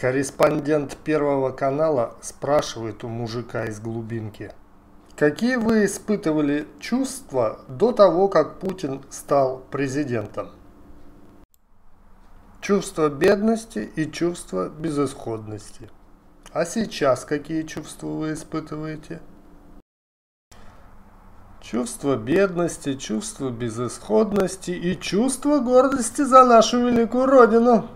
Корреспондент Первого канала спрашивает у мужика из глубинки. Какие вы испытывали чувства до того, как Путин стал президентом? Чувство бедности и чувство безысходности. А сейчас какие чувства вы испытываете? Чувство бедности, чувство безысходности и чувство гордости за нашу великую Родину.